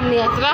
Mom ni Asra.